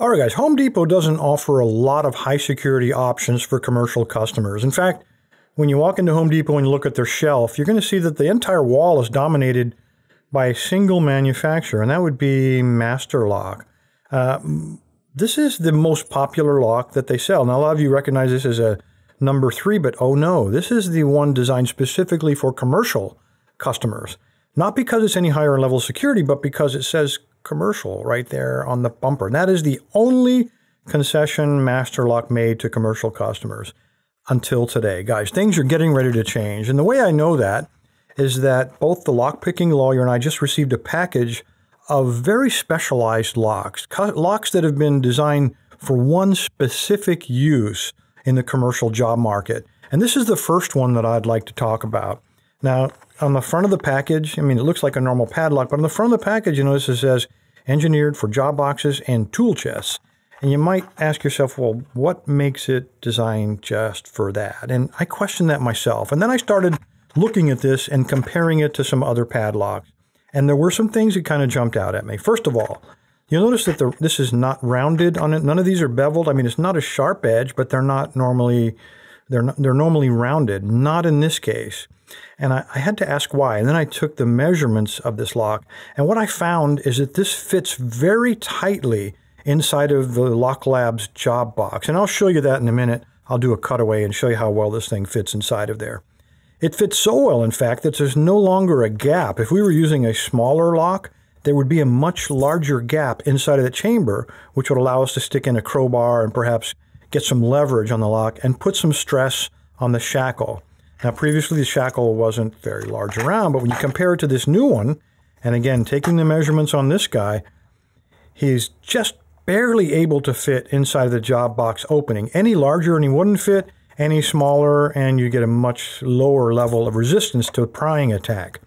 All right, guys, Home Depot doesn't offer a lot of high security options for commercial customers. In fact, when you walk into Home Depot and look at their shelf, you're going to see that the entire wall is dominated by a single manufacturer, and that would be Master Lock. Uh, this is the most popular lock that they sell. Now, a lot of you recognize this as a number three, but oh no, this is the one designed specifically for commercial customers. Not because it's any higher level security, but because it says commercial right there on the bumper. And that is the only concession Master Lock made to commercial customers until today. Guys, things are getting ready to change. And the way I know that is that both the lockpicking lawyer and I just received a package of very specialized locks, locks that have been designed for one specific use in the commercial job market. And this is the first one that I'd like to talk about. Now, on the front of the package, I mean, it looks like a normal padlock, but on the front of the package, you notice it says engineered for job boxes and tool chests. And you might ask yourself, well, what makes it designed just for that? And I questioned that myself. And then I started looking at this and comparing it to some other padlocks. And there were some things that kind of jumped out at me. First of all, you'll notice that the, this is not rounded on it. None of these are beveled. I mean, it's not a sharp edge, but they're not normally they're not, they're normally rounded. Not in this case. And I, I, had to ask why. And then I took the measurements of this lock. And what I found is that this fits very tightly inside of the Lock Labs job box. And I'll show you that in a minute. I'll do a cutaway and show you how well this thing fits inside of there. It fits so well, in fact, that there's no longer a gap. If we were using a smaller lock, there would be a much larger gap inside of the chamber, which would allow us to stick in a crowbar and perhaps get some leverage on the lock and put some stress on the shackle. Now, previously the shackle wasn't very large around, but when you compare it to this new one, and again, taking the measurements on this guy, he's just barely able to fit inside of the job box opening. Any larger and he wouldn't fit, any smaller and you get a much lower level of resistance to a prying attack.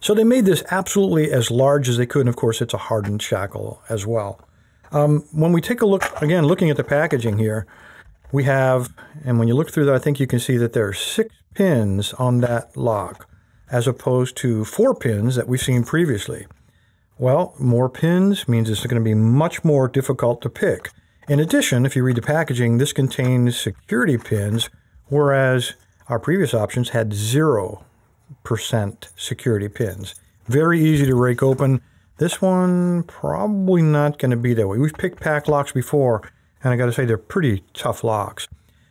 So they made this absolutely as large as they could, and of course it's a hardened shackle as well. Um, when we take a look, again, looking at the packaging here, we have, and when you look through that, I think you can see that there are six pins on that lock, as opposed to four pins that we've seen previously. Well, more pins means it's going to be much more difficult to pick. In addition, if you read the packaging, this contains security pins, whereas our previous options had 0% security pins. Very easy to rake open. This one, probably not going to be that way. We've picked Paclocks before, and I got to say, they're pretty tough locks.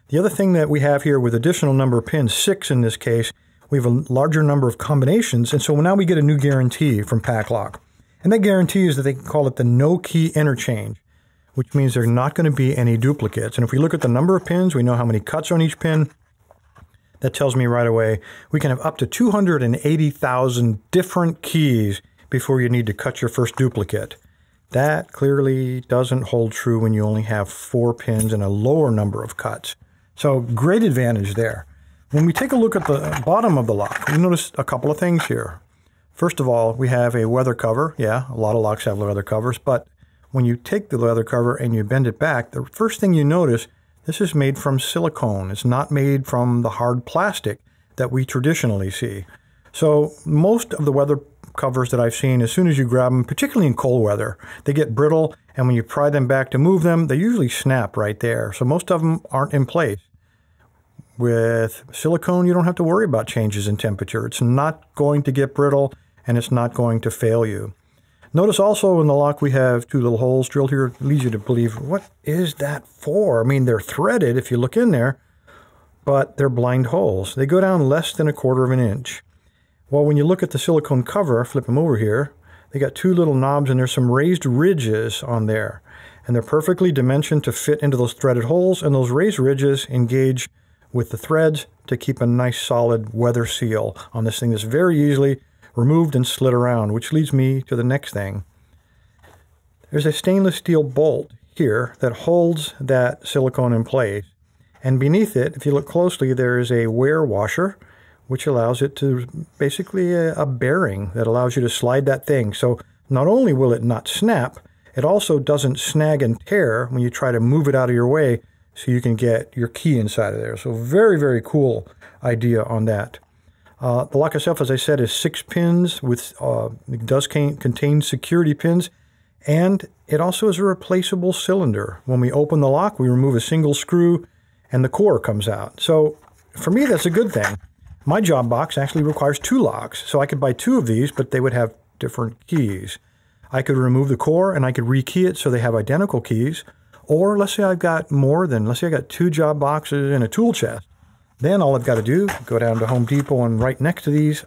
The other thing that we have here with additional number of pins, six in this case, we have a larger number of combinations, and so now we get a new guarantee from Paclock. And that guarantee is that they call it the no key interchange which means there are not going to be any duplicates. And if we look at the number of pins, we know how many cuts on each pin. That tells me right away we can have up to 280,000 different keys before you need to cut your first duplicate. That clearly doesn't hold true when you only have four pins and a lower number of cuts. So great advantage there. When we take a look at the bottom of the lock, we notice a couple of things here. First of all, we have a weather cover. Yeah, a lot of locks have weather covers, but when you take the leather cover and you bend it back, the first thing you notice, this is made from silicone. It's not made from the hard plastic that we traditionally see. So most of the weather covers that I've seen, as soon as you grab them, particularly in cold weather, they get brittle, and when you pry them back to move them, they usually snap right there. So most of them aren't in place. With silicone, you don't have to worry about changes in temperature. It's not going to get brittle, and it's not going to fail you. Notice also in the lock we have two little holes drilled here. Leads you to believe, what is that for? I mean, they're threaded if you look in there, but they're blind holes. They go down less than a quarter of an inch. Well, when you look at the silicone cover, flip them over here, they got two little knobs and there's some raised ridges on there. And they're perfectly dimensioned to fit into those threaded holes, and those raised ridges engage with the threads to keep a nice solid weather seal on this thing that's very easily removed and slid around, which leads me to the next thing. There's a stainless steel bolt here that holds that silicone in place. And beneath it, if you look closely, there is a wear washer, which allows it to basically a, a bearing that allows you to slide that thing. So not only will it not snap, it also doesn't snag and tear when you try to move it out of your way so you can get your key inside of there. So very, very cool idea on that. Uh, the lock itself, as I said, is six pins with uh, it does contain security pins, And it also is a replaceable cylinder. When we open the lock, we remove a single screw and the core comes out. So for me, that's a good thing. My job box actually requires two locks, so I could buy two of these, but they would have different keys. I could remove the core and I could rekey it so they have identical keys. Or let's say I've got more than, let's say I got two job boxes and a tool chest. Then all I've got to do, go down to Home Depot and right next to these,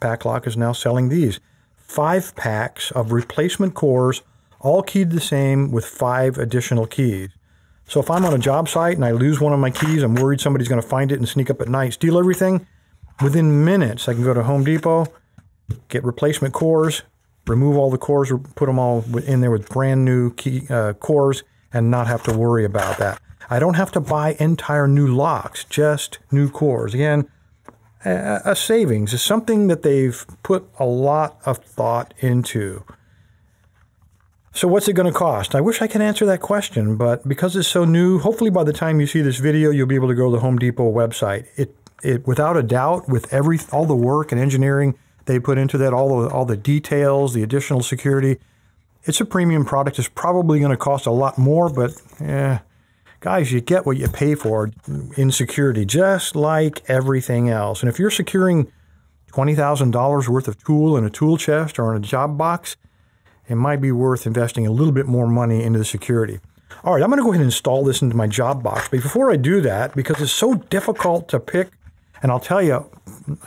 Paclock is now selling these. Five packs of replacement cores, all keyed the same with five additional keys. So if I'm on a job site and I lose one of my keys, I'm worried somebody's going to find it and sneak up at night, steal everything. Within minutes, I can go to Home Depot, get replacement cores, remove all the cores, put them all in there with brand new key uh, cores, and not have to worry about that. I don't have to buy entire new locks, just new cores. Again, a, a savings is something that they've put a lot of thought into. So what's it going to cost? I wish I could answer that question, but because it's so new, hopefully by the time you see this video, you'll be able to go to the Home Depot website. It, it without a doubt, with every all the work and engineering they put into that, all the all the details, the additional security, it's a premium product. It's probably going to cost a lot more, but eh, guys, you get what you pay for in security, just like everything else. And if you're securing $20,000 worth of tool in a tool chest or in a job box, it might be worth investing a little bit more money into the security. All right, I'm going to go ahead and install this into my job box. But before I do that, because it's so difficult to pick, and I'll tell you,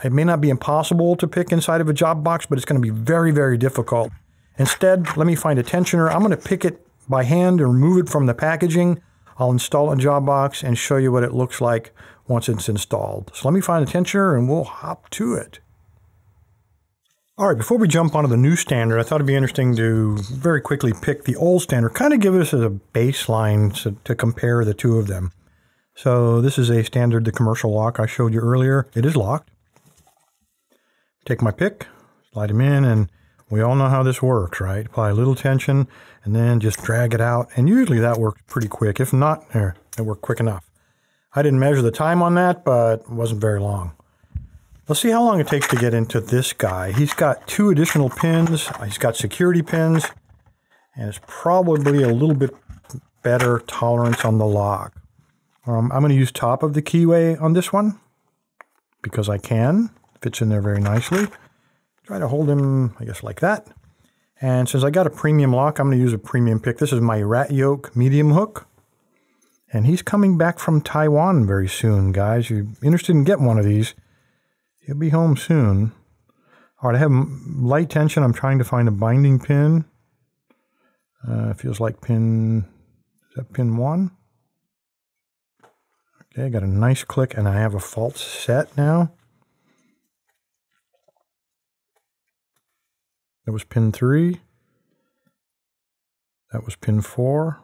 it may not be impossible to pick inside of a job box, but it's going to be very, very difficult. Instead, let me find a tensioner. I'm going to pick it by hand and remove it from the packaging. I'll install a job box and show you what it looks like once it's installed. So let me find a tensioner and we'll hop to it. All right, before we jump onto the new standard, I thought it'd be interesting to very quickly pick the old standard, kind of give us a baseline to, to compare the two of them. So this is a standard, the commercial lock I showed you earlier. It is locked. Take my pick, slide them in, and we all know how this works, right? Apply a little tension and then just drag it out. And usually that works pretty quick. If not, there, it worked quick enough. I didn't measure the time on that, but it wasn't very long. Let's see how long it takes to get into this guy. He's got two additional pins. He's got security pins. And it's probably a little bit better tolerance on the lock. Um, I'm going to use top of the keyway on this one because I can. Fits in there very nicely. Try to hold him, I guess, like that. And since I got a premium lock, I'm going to use a premium pick. This is my Ratyac medium hook. And he's coming back from Taiwan very soon, guys. You're interested in getting one of these, he'll be home soon. All right, I have light tension. I'm trying to find a binding pin. Uh, feels like pin, is that pin one? Okay, I got a nice click and I have a false set now. That was pin 3. That was pin 4.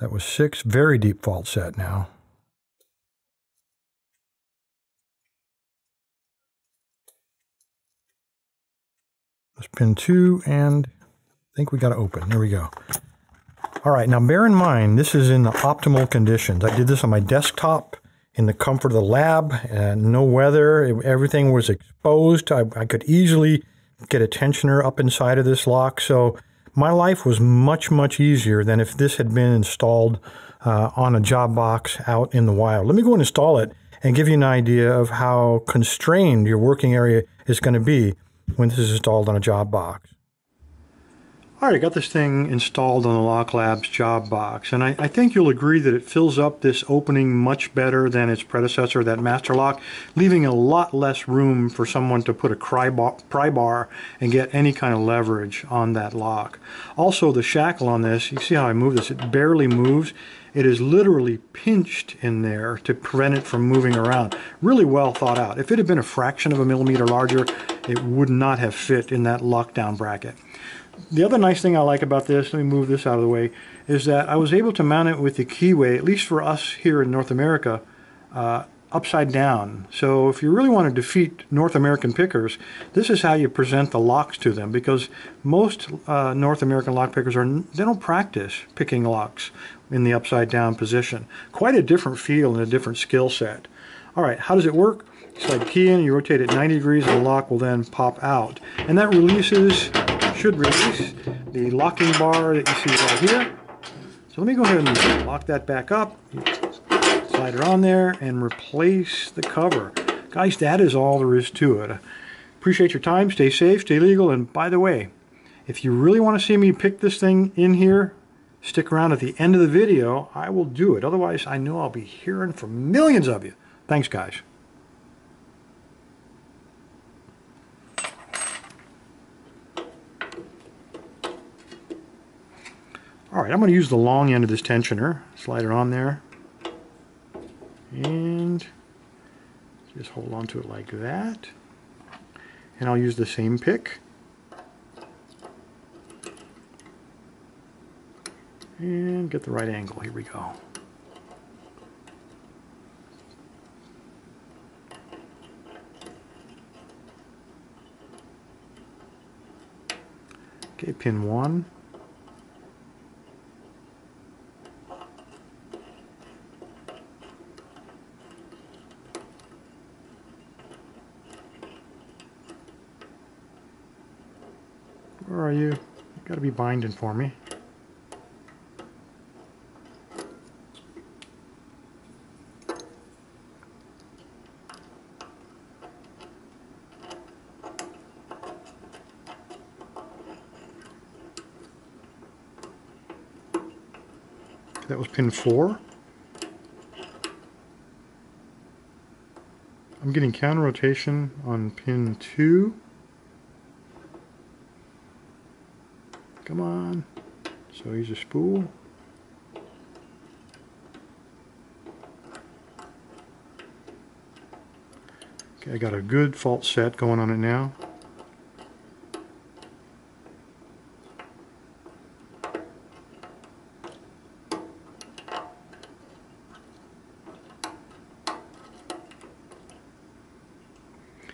That was 6. Very deep false set now. That's pin 2, and I think we got to open. There we go. All right, now bear in mind, this is in the optimal conditions. I did this on my desktop in the comfort of the lab, and no weather. everything was exposed. I, I could easily get a tensioner up inside of this lock. So my life was much, much easier than if this had been installed uh, on a job box out in the wild. Let me go and install it and give you an idea of how constrained your working area is going to be when this is installed on a job box. All right, I got this thing installed on the Lock Labs job box, and I, I, think you'll agree that it fills up this opening much better than its predecessor, that Master Lock, leaving a lot less room for someone to put a pry bar, pry bar and get any kind of leverage on that lock. Also, the shackle on this, you see how I move this, it barely moves. It is literally pinched in there to prevent it from moving around. Really well thought out. If it had been a fraction of a millimeter larger, it would not have fit in that lockdown bracket. The other nice thing I like about this, let me move this out of the way, is that I was able to mount it with the keyway, at least for us here in North America, uh, upside down. So if you really want to defeat North American pickers, this is how you present the locks to them because most uh, North American lock pickers are they don't practice picking locks in the upside down position. Quite a different feel and a different skill set. All right, how does it work? Slide key in, you rotate it 90 degrees, and the lock will then pop out. And that releases, should release, the locking bar that you see right here. So let me go ahead and lock that back up, slide it on there, and replace the cover. Guys, that is all there is to it. Appreciate your time, stay safe, stay legal, and by the way, if you really want to see me pick this thing in here, stick around at the end of the video. I will do it. Otherwise, I know I'll be hearing from millions of you. Thanks, guys. All right, I'm going to use the long end of this tensioner. Slide it on there. And just hold on to it like that. And I'll use the same pick. And get the right angle. Here we go. Okay, pin one. Where are you? You for me. That was pin four. I'm getting counter rotation on pin two. Come on. So here's a spool. Okay, I got a good false set going on it now.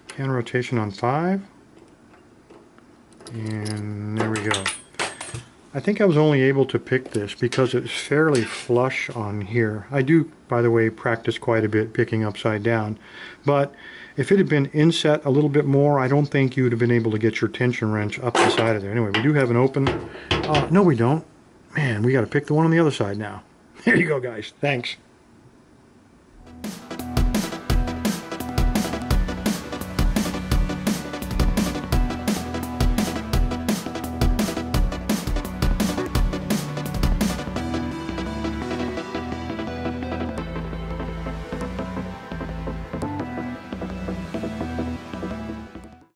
Counter rotation on five. And. I think I was only able to pick this because it's fairly flush on here. I do, by the way, practice quite a bit picking upside down. But if it had been inset a little bit more, I don't think you would have been able to get your tension wrench up the side of there. Anyway, we do have an open. Uh, no, we don't. Man, we got to pick the one on the other side now. There you go, guys. Thanks.